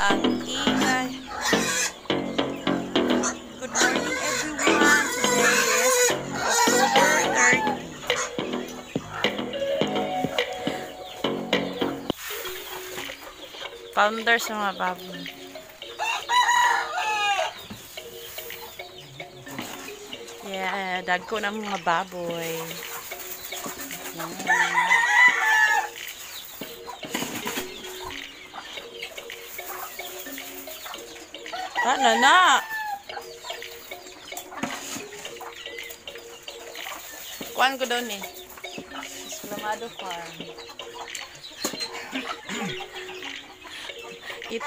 ang ingay. Good morning everyone. Today is October 30. Founders ng mga baboy. Yeah, dagko ng mga baboy. Yan. Ano na? Kuan ko doon eh. Islamado Farm. It,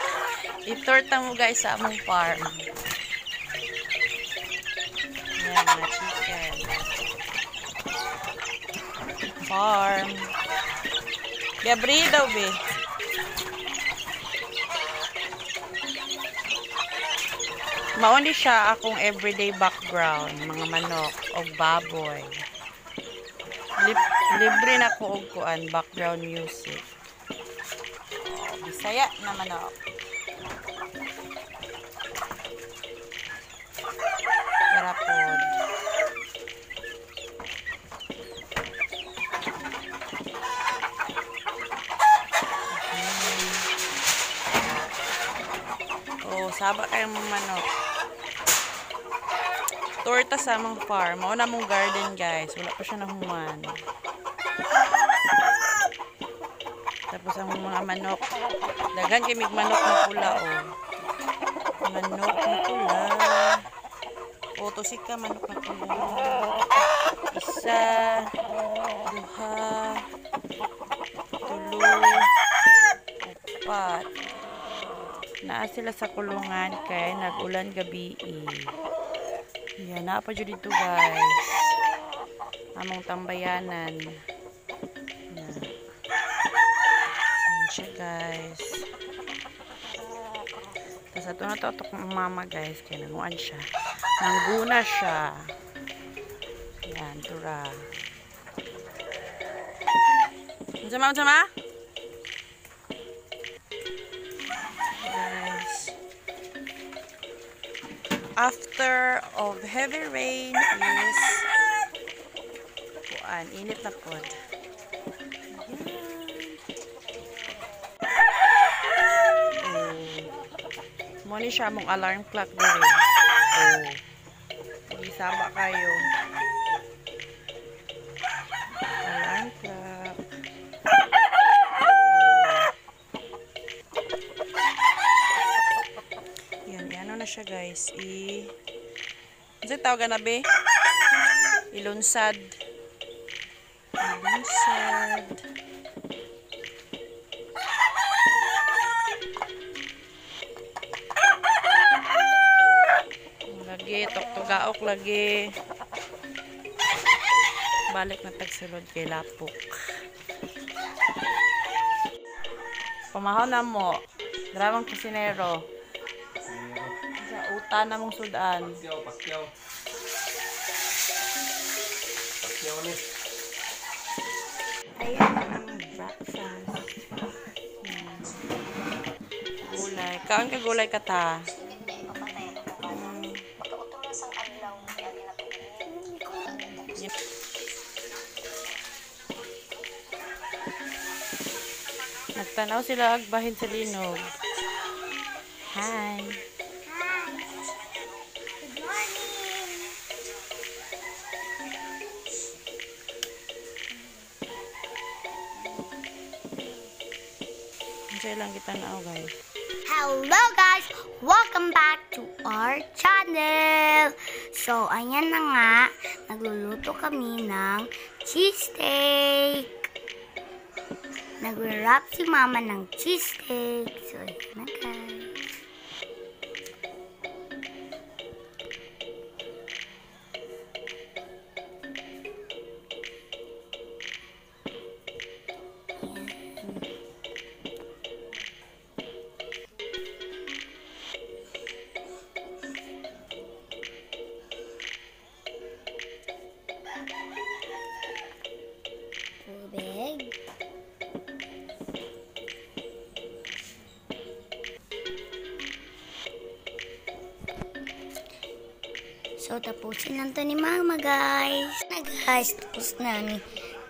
itorta mo guys sa among farm. Yan, mga chicken. Farm. Gabri daw, be. Mauni siya akong everyday background, mga manok o baboy. Lib libre na ko og kuan background music. Oh, Bisaya na manok. Pod. Oh, saba kayong mga manok. Torta sa among farm. Mao na mong garden, guys. Wala pa siya nahuman. Tapos ang mga manok. Dagan kay mig manok na pula, oh. Manok na pula. O, tusik ka, manok na pula. Isa, duha, tulo, upat. Naa sila sa kulungan kay nag-ulan gabi. Yan, naa pa dyan dito guys. Among tambayanan. Yan. Yan siya guys. Tapos ito na to, ito mama guys. Kaya nanguan siya. Nangguna siya. Yan, tura. Unsama, unsama? guys. After of heavy rain is kuan, init na pod. Mo ni siya mong alarm clock diri. Oh. Sama kayo. Na siya guys. I... Ano tawag na be? Ilunsad. Ilunsad. Lagi, tuktugaok lagi. Balik na tagsulod kay Lapok. Pamahaw na mo. Dramang kusinero. Sa uta na mong sudan. Pakyaw, pakyaw. Pakyaw ni. Ayan ang breakfast. Hmm. Gulay. Kaon ka gulay ka ta. Nagtanaw sila agbahin sa linog. Hi. Enjoy lang kita na guys. Hello guys! Welcome back to our channel! So, ayan na nga, nagluluto kami ng cheesesteak. Nag-wrap si mama ng cheesesteak. So, ayan na guys. So, tapusin lang ni mama, guys. Na, guys, tapos na ni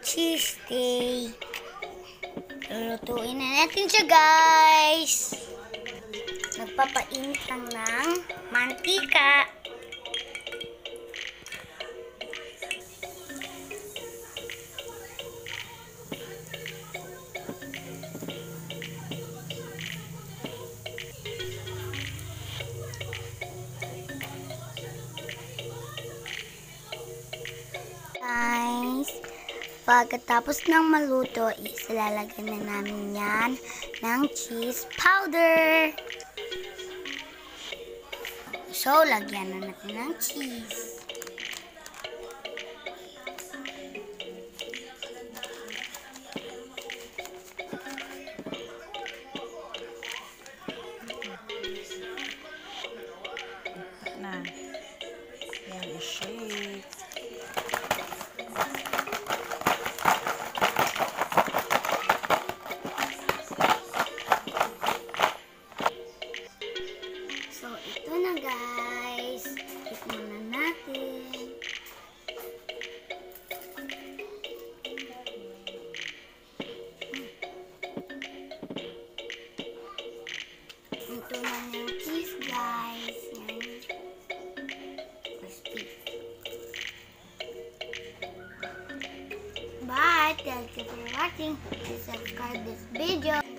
cheese steak. Lulutuin na natin siya, guys. Nagpapainit lang ng mantika. Pagkatapos ng maluto, is lalagyan na namin yan ng cheese powder. So, lagyan na natin ng cheese. Na guys. Tikman na natin. Ito na yung cheese guys. Yan. Crispy. Bye! Thank you for watching. Please subscribe this video.